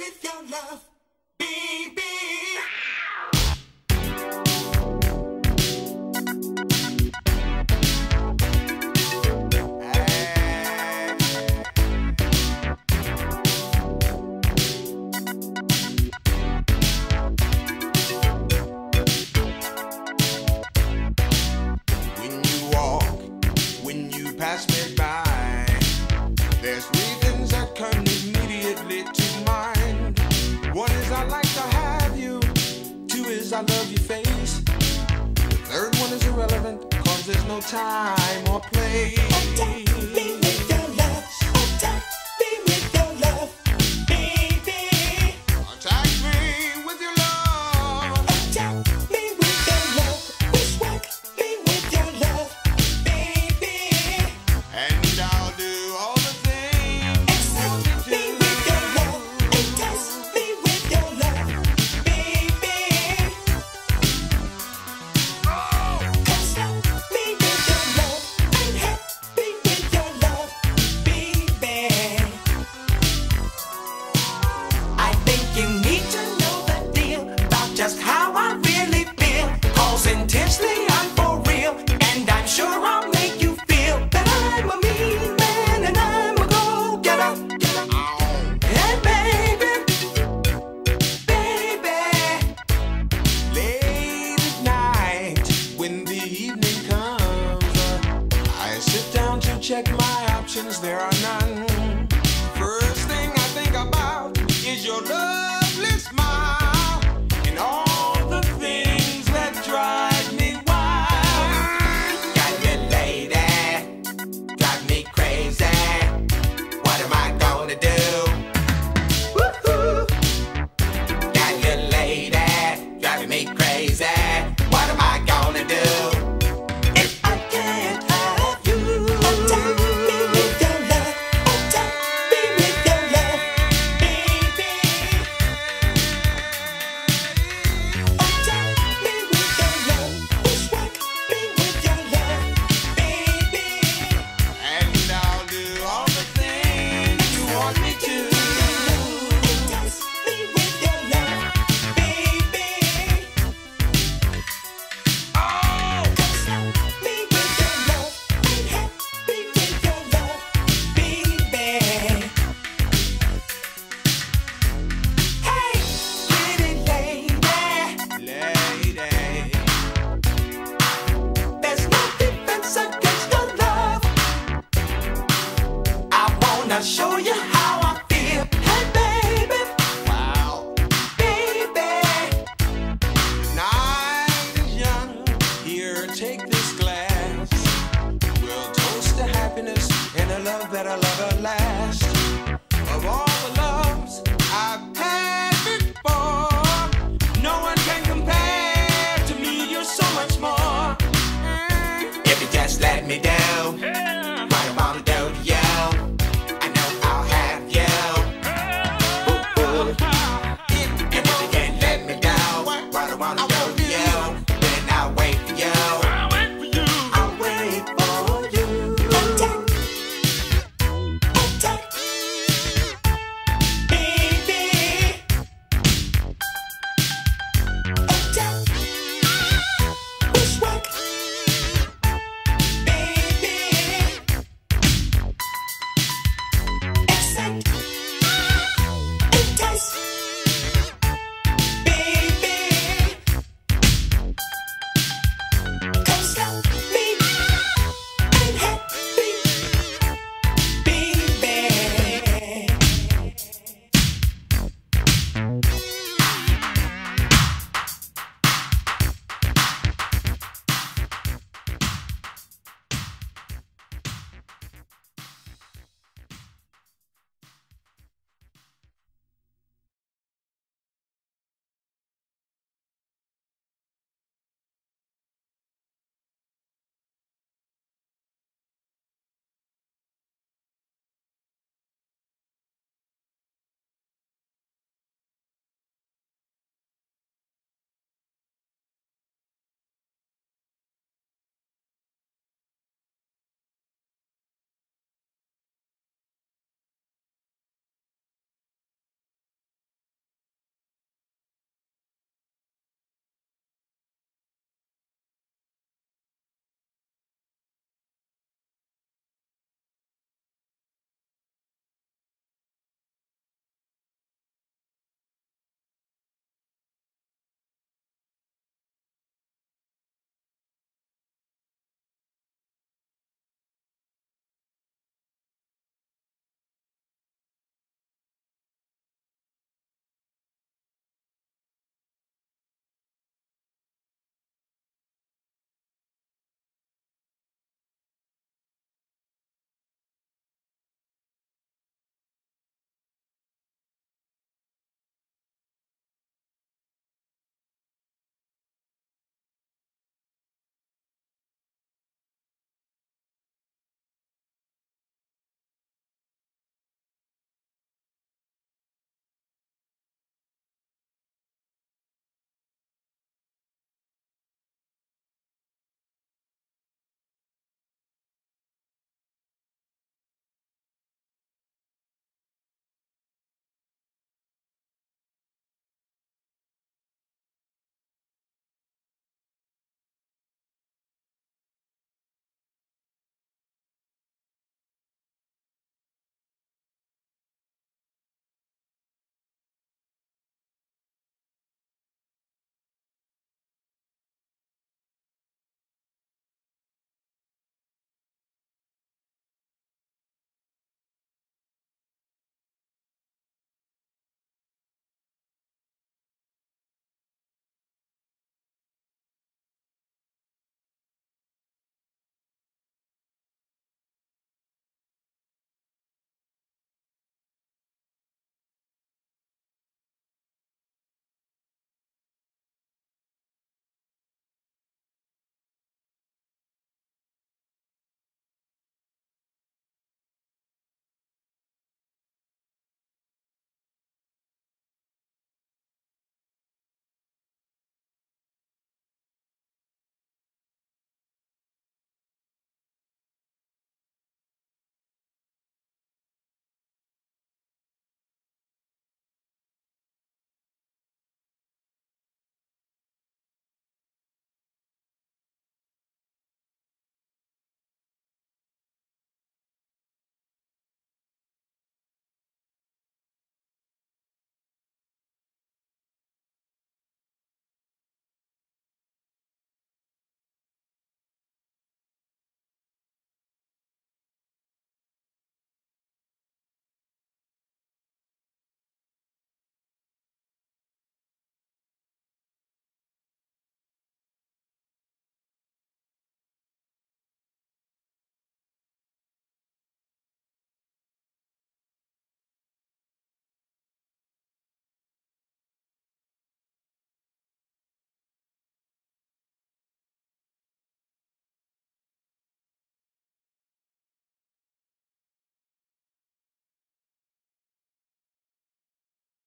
with your love. there's no time or place. there are none. I'll show you how I feel. Hey, baby. Wow. Baby. Young. Here, take this glass. We'll toast to happiness and a love that'll last. Of all the love.